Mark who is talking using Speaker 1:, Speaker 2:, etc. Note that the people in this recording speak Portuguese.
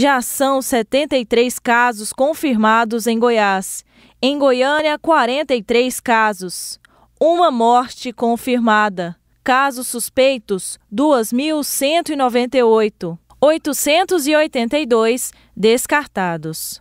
Speaker 1: Já são 73 casos confirmados em Goiás. Em Goiânia, 43 casos. Uma morte confirmada. Casos suspeitos: 2.198. 882 descartados.